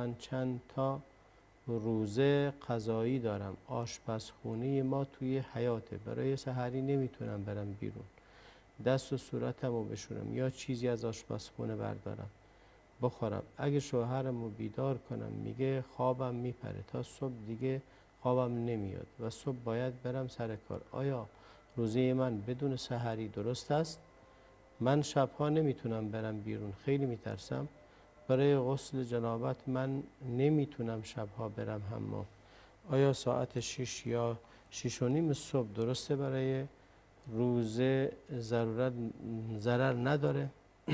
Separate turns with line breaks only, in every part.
من چند تا روزه قضایی دارم. آشپزخونه ما توی حیاته. برای سحری نمی‌تونم برم بیرون. دست و صورتم رو بشورم. یا چیزی از آشپزخونه بردارم. بخورم. اگه شوهرم رو بیدار کنم میگه خوابم میپره. تا صبح دیگه خوابم نمیاد و صبح باید برم سر کار. آیا روزه من بدون سحری درست است؟ من شبها نمی‌تونم برم بیرون. خیلی میترسم. برای غسل جنابت من نمی‌تونم شبها برم حمام آیا ساعت 6 یا 6 و نیم صبح درسته برای روزه ضرورت ضرر نداره؟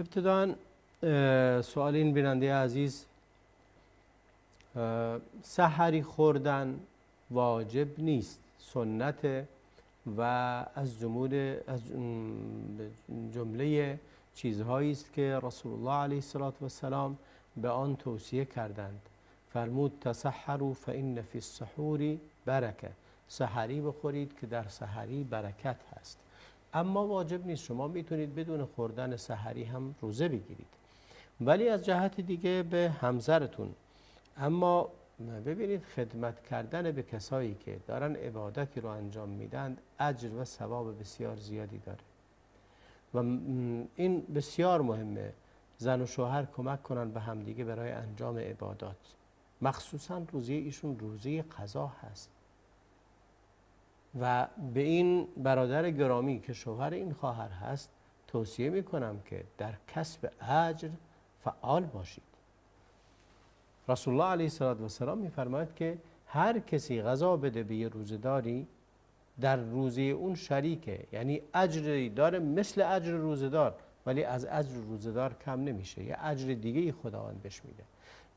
ابتدا سوال این بیننده عزیز سحری خوردن واجب نیست سنت و از جمله چیزهایی است که رسول الله علیه السلام به آن توصیه کردند. فرمود تسحروا فان فی السحور برکه سحری بخورید که در سحری برکت هست. اما واجب نیست. شما می‌تونید بدون خوردن سحری هم روزه بگیرید. ولی از جهت دیگه به همزرتون. اما ببینید خدمت کردن به کسایی که دارن عبادتی رو انجام میدن اجر و ثواب بسیار زیادی داره. و این بسیار مهمه. زن و شوهر کمک کنن به همدیگه برای انجام عبادات. مخصوصا روزی ایشون روزی قضا هست. و به این برادر گرامی که شوهر این خواهر هست توصیه می‌کنم که در کسب اجر فعال باشید. رسول الله علیه السلام میفرماید که هر کسی غذا بده به یه روزداری در روزه اون شریکه. یعنی اجری داره مثل اجر روزدار ولی از اجر روزدار کم نمیشه. یه اجر دیگه خداوند بهش میده.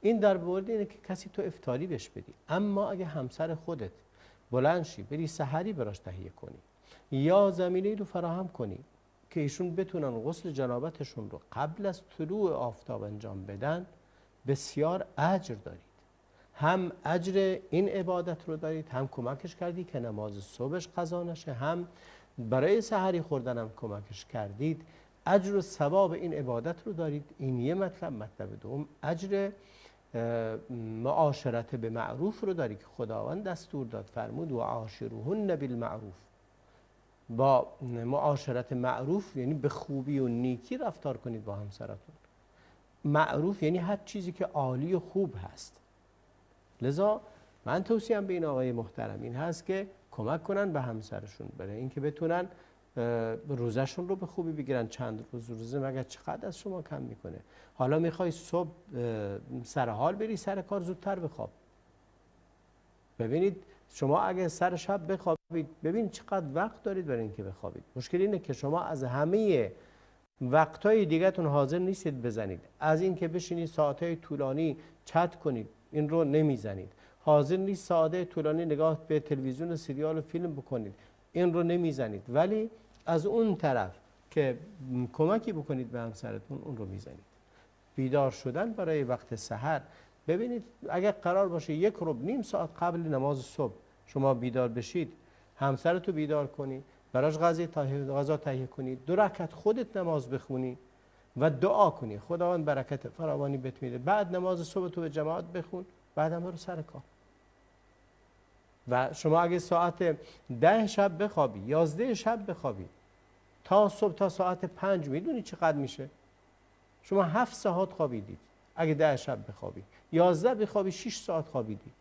این در مورد اینه که کسی تو افطاری بهش بدی. اما اگه همسر خودت بلند شی بری سحری براش تهیه کنی یا زمینه رو فراهم کنی که ایشون بتونن غسل جنابتشون رو قبل از طلوع آفتاب انجام بدن بسیار اجر دارید هم اجر این عبادت رو دارید هم کمکش کردی که نماز صبحش قضا نشه هم برای سحری هم کمکش کردید. اجر و ثواب این عبادت رو دارید. این یه مطلب مطلب دوم اجر معاشرت به معروف رو داری که خداوند دستور داد. فرمود و عاشروهن بالمعروف. با معاشرت معروف یعنی به خوبی و نیکی رفتار کنید با همسرتون. معروف یعنی هر چیزی که عالی و خوب هست. لذا من توصیم به این آقای محترم این هست که کمک کنن به همسرشون برای اینکه بتونن روزشون رو به خوبی بگیرن. چند روز روزه مگر چقدر از شما کم می‌کنه؟ حالا می‌خوای صبح سر حال بری سر کار زودتر بخواب. ببینید شما اگه سر شب بخوابید ببینید چقدر وقت دارید برای اینکه بخوابید. مشکل اینه که شما از همه وقتهای دیگهتون حاضر نیستید بزنید. از اینکه بشینید ساعتهای طولانی چت کنید. این رو نمی‌زنید. حاضر نیست ساعت طولانی نگاه به تلویزیون و سریال و فیلم بکنید. این رو نمی‌زنید. ولی از اون طرف که کمکی بکنید به همسرتون اون رو می‌زنید. بیدار شدن برای وقت سحر. ببینید اگر قرار باشه یک رب نیم ساعت قبل نماز صبح شما بیدار بشید همسرتو بیدار کنی براش غذا تهیه کنید دو رکعت خودت نماز بخونی و دعا کنی. خداوند برکت فراوانی بهت میده. بعد نماز صبح تو به جماعت بخون بعد هم برو سر کار. و شما اگه ساعت ده شب بخوابی یازده شب بخوابی تا صبح تا ساعت پنج می‌دونی چقدر میشه؟ شما هفت ساعت خوابیدید اگه ده شب بخوابی. یازده بخوابی شش ساعت خوابیدی.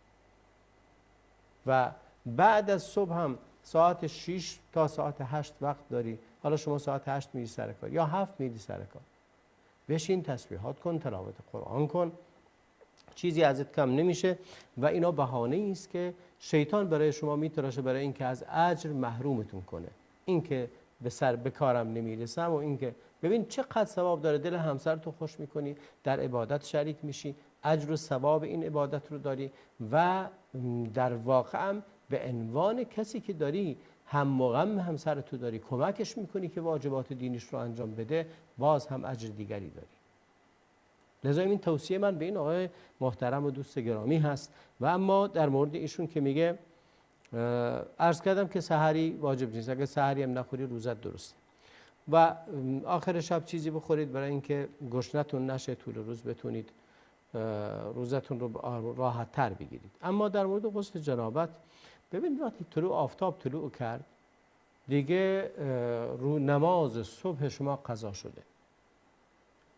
و بعد از صبح هم ساعت 6 تا ساعت 8 وقت داری. حالا شما ساعت 8 میری سر کار یا 7 میری سر کار. بشین تسبیحات کن تلاوت قرآن کن. چیزی ازت کم نمیشه و اینا بهانه است که شیطان برای شما میتراشه برای اینکه از اجر محرومتون کنه. اینکه به سر به کارم نمی‌رسم و اینکه ببین چقدر ثواب داره. دل همسر تو خوش می‌کنی در عبادت شریک میشی اجر و ثواب این عبادت رو داری و در واقع هم به عنوان کسی که داری هم مغم همسر تو داری. کمکش می‌کنی که واجبات دینیش رو انجام بده باز هم اجر دیگری داری. لذا این توصیه من به این آقای محترم و دوست گرامی هست. و اما در مورد ایشون که میگه عرض کردم که سحری واجب نیست. اگه سحری هم نخوری روزت درست و آخر شب چیزی بخورید برای اینکه گشنتون نشه طول روز بتونید روزتون رو راحت تر بگیرید. اما در مورد غسل جنابت ببینید وقتی طلوع آفتاب طلوع کرد. دیگه رو نماز صبح شما قضا شده.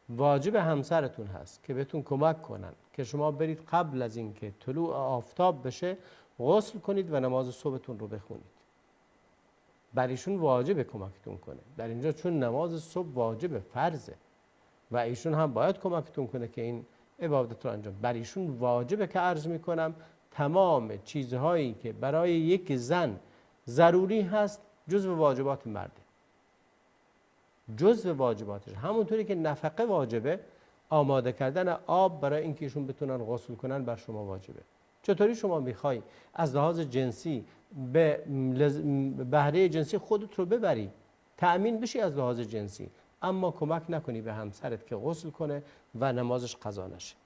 واجب همسرتون هست که بهتون کمک کنن که شما برید قبل از اینکه طلوع آفتاب بشه غسل کنید و نماز صبحتون رو بخونید. بر ایشون واجب کمکتون کنه. در اینجا چون نماز صبح واجب فرضه و ایشون هم باید کمکتون کنه که این عبادت رو انجام. بر ایشون واجبه که عرض می‌کنم تمام چیزهایی که برای یک زن ضروری هست جزو واجبات مرده. جزو واجباتش. همونطوری که نفقه واجبه آماده کردن آب برای اینکه ایشون بتونن غسل کنن بر شما واجبه. چطوری شما می‌خوای از لحاظ جنسی به بهره جنسی خودت رو ببری؟ تأمین بشی از لحاظ جنسی. اما کمک نکنی به همسرت که غسل کنه و نمازش قضا نشه.